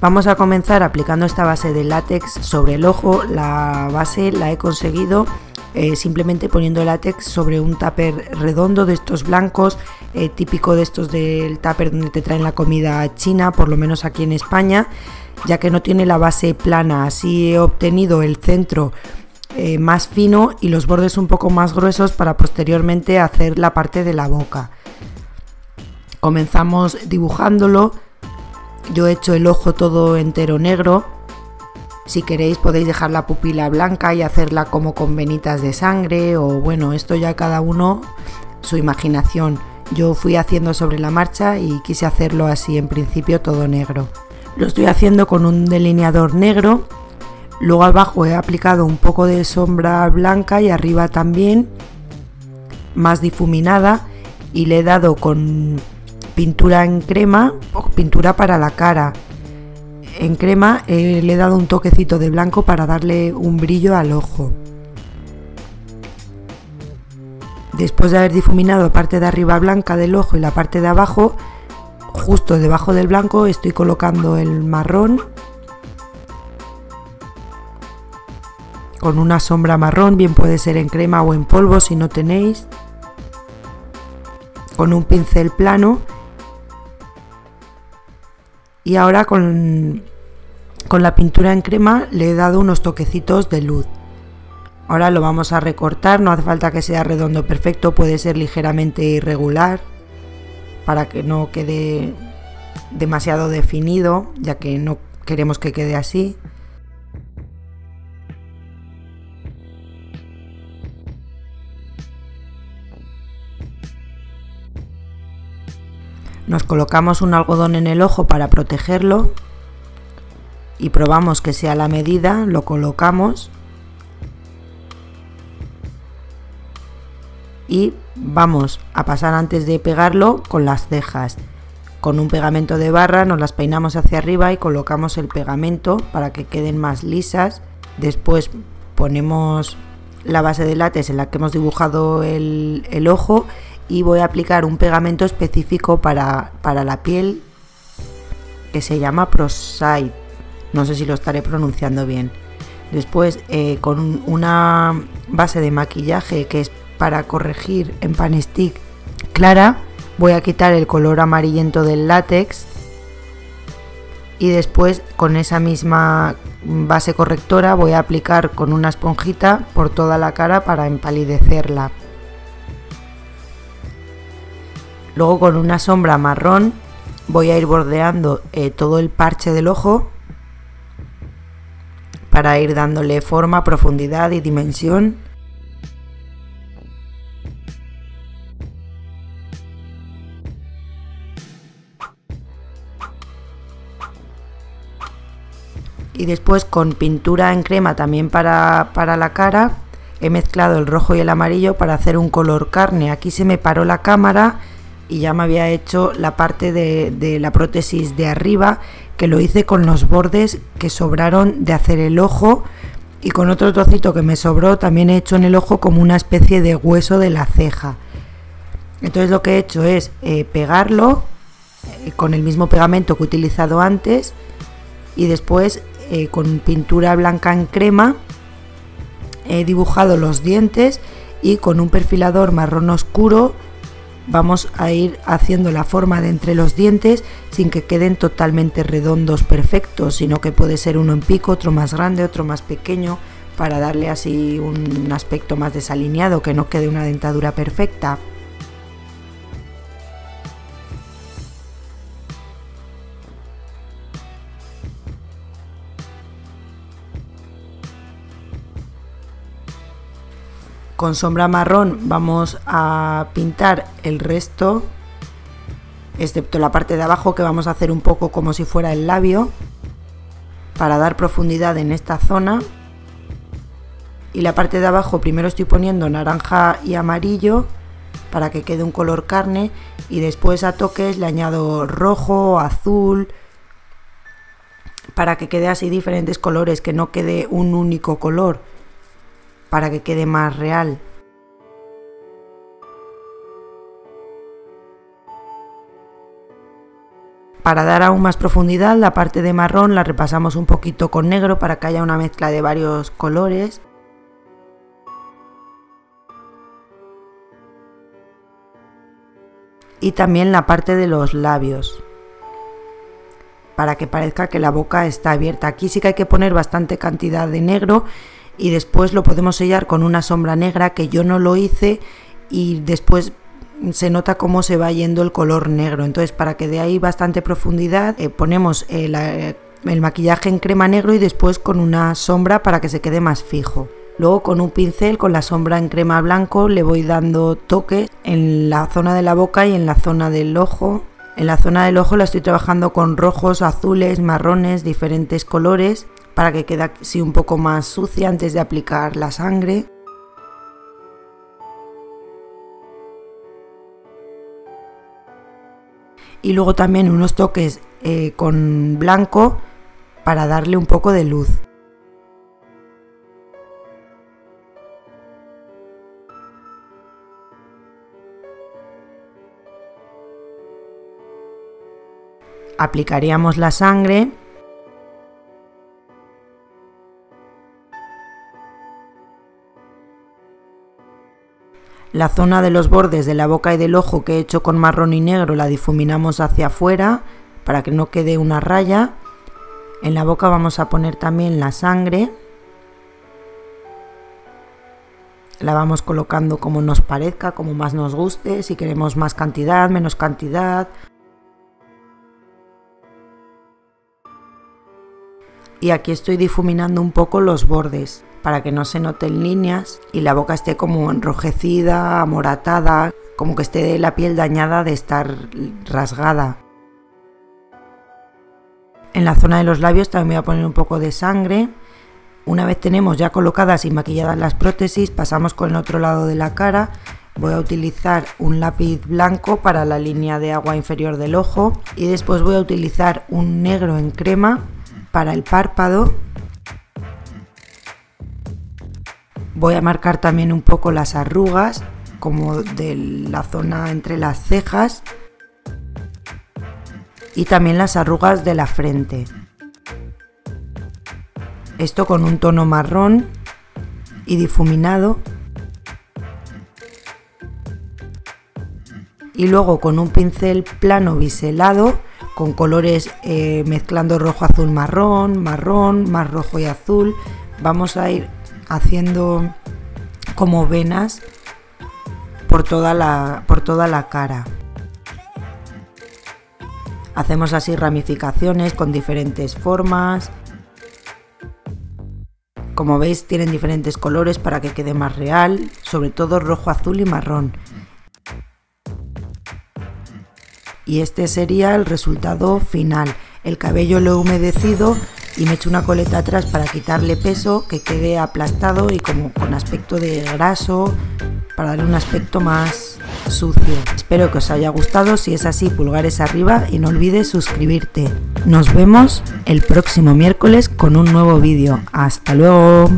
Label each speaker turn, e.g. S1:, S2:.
S1: Vamos a comenzar aplicando esta base de látex sobre el ojo. La base la he conseguido eh, simplemente poniendo látex sobre un tupper redondo de estos blancos, eh, típico de estos del tupper donde te traen la comida china, por lo menos aquí en España, ya que no tiene la base plana. Así he obtenido el centro eh, más fino y los bordes un poco más gruesos para posteriormente hacer la parte de la boca. Comenzamos dibujándolo. Yo he hecho el ojo todo entero negro. Si queréis podéis dejar la pupila blanca y hacerla como con venitas de sangre o bueno, esto ya cada uno su imaginación. Yo fui haciendo sobre la marcha y quise hacerlo así en principio todo negro. Lo estoy haciendo con un delineador negro. Luego abajo he aplicado un poco de sombra blanca y arriba también más difuminada y le he dado con pintura en crema o pintura para la cara. En crema eh, le he dado un toquecito de blanco para darle un brillo al ojo. Después de haber difuminado parte de arriba blanca del ojo y la parte de abajo, justo debajo del blanco estoy colocando el marrón con una sombra marrón, bien puede ser en crema o en polvo si no tenéis, con un pincel plano y ahora con, con la pintura en crema le he dado unos toquecitos de luz. Ahora lo vamos a recortar, no hace falta que sea redondo perfecto, puede ser ligeramente irregular para que no quede demasiado definido, ya que no queremos que quede así. Nos colocamos un algodón en el ojo para protegerlo y probamos que sea la medida, lo colocamos y vamos a pasar antes de pegarlo con las cejas. Con un pegamento de barra nos las peinamos hacia arriba y colocamos el pegamento para que queden más lisas. Después ponemos la base de látex en la que hemos dibujado el, ojo y voy a aplicar un pegamento específico para, la piel que se llama Prosite. No sé si lo estaré pronunciando bien. Después eh, con una base de maquillaje que es para corregir en pan stick clara, voy a quitar el color amarillento del látex y después con esa misma base correctora voy a aplicar con una esponjita por toda la cara para empalidecerla. Luego con una sombra marrón voy a ir bordeando eh, todo el parche del ojo para ir dándole forma, profundidad y dimensión. Y después con pintura en crema también para, para la cara he mezclado el rojo y el amarillo para hacer un color carne. Aquí se me paró la cámara y ya me había hecho la parte de, la prótesis de arriba que lo hice con los bordes que sobraron de hacer el ojo y con otro trocito que me sobró también he hecho en el ojo como una especie de hueso de la ceja. Entonces lo que he hecho es eh, pegarlo eh, con el mismo pegamento que he utilizado antes y después eh, con pintura blanca en crema he dibujado los dientes y con un perfilador marrón oscuro vamos a ir haciendo la forma de entre los dientes sin que queden totalmente redondos perfectos, sino que puede ser uno en pico, otro más grande, otro más pequeño, para darle así un aspecto más desalineado, que no quede una dentadura perfecta. Con sombra marrón vamos a pintar el resto, excepto la parte de abajo que vamos a hacer un poco como si fuera el labio, para dar profundidad en esta zona. Y la parte de abajo primero estoy poniendo naranja y amarillo para que quede un color carne y después a toques le añado rojo, azul, para que quede así diferentes colores, que no quede un único color para que quede más real. Para dar aún más profundidad, la parte de marrón la repasamos un poquito con negro para que haya una mezcla de varios colores. Y también la parte de los labios para que parezca que la boca está abierta. Aquí sí que hay que poner bastante cantidad de negro y después lo podemos sellar con una sombra negra que yo no lo hice y después se nota cómo se va yendo el color negro. Entonces para que dé ahí bastante profundidad eh, ponemos el, el maquillaje en crema negro y después con una sombra para que se quede más fijo. Luego con un pincel con la sombra en crema blanco le voy dando toques en la zona de la boca y en la zona del ojo en la zona del ojo la estoy trabajando con rojos, azules, marrones, diferentes colores para que quede así un poco más sucia antes de aplicar la sangre. Y luego también unos toques eh, con blanco para darle un poco de luz. aplicaríamos la sangre La zona de los bordes de la boca y del ojo que he hecho con marrón y negro la difuminamos hacia afuera para que no quede una raya. En la boca vamos a poner también la sangre. La vamos colocando como nos parezca, como más nos guste, si queremos más cantidad, menos cantidad. Y aquí estoy difuminando un poco los bordes para que no se noten líneas y la boca esté como enrojecida, amoratada, como que esté la piel dañada de estar rasgada. En la zona de los labios también voy a poner un poco de sangre. Una vez tenemos ya colocadas y maquilladas las prótesis, pasamos con el otro lado de la cara. Voy a utilizar un lápiz blanco para la línea de agua inferior del ojo y después voy a utilizar un negro en crema para el párpado. Voy a marcar también un poco las arrugas, como de la zona entre las cejas y también las arrugas de la frente. Esto con un tono marrón y difuminado. Y luego con un pincel plano biselado con colores eh, mezclando rojo, azul, marrón, marrón, más rojo y azul. Vamos a ir haciendo como venas por toda la, por toda la cara. Hacemos así ramificaciones con diferentes formas. Como veis tienen diferentes colores para que quede más real, sobre todo rojo, azul y marrón. Y este sería el resultado final. El cabello lo he humedecido y me he hecho una coleta atrás para quitarle peso, que quede aplastado y como con aspecto de graso, para darle un aspecto más sucio. Espero que os haya gustado, si es así pulgares arriba y no olvides suscribirte. Nos vemos el próximo miércoles con un nuevo vídeo. Hasta luego.